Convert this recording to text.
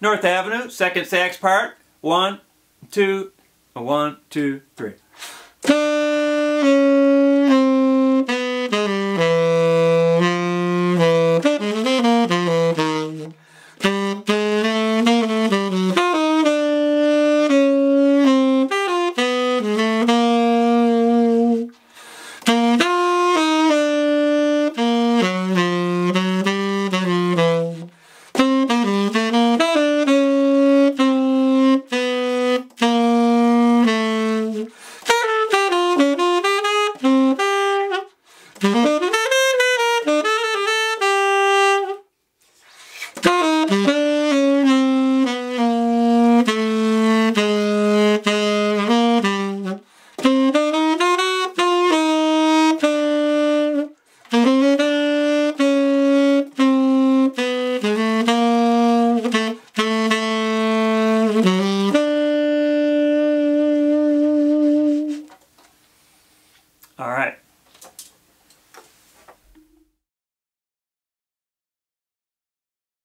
North Avenue, second sax part. One, two, one, two, three. All right.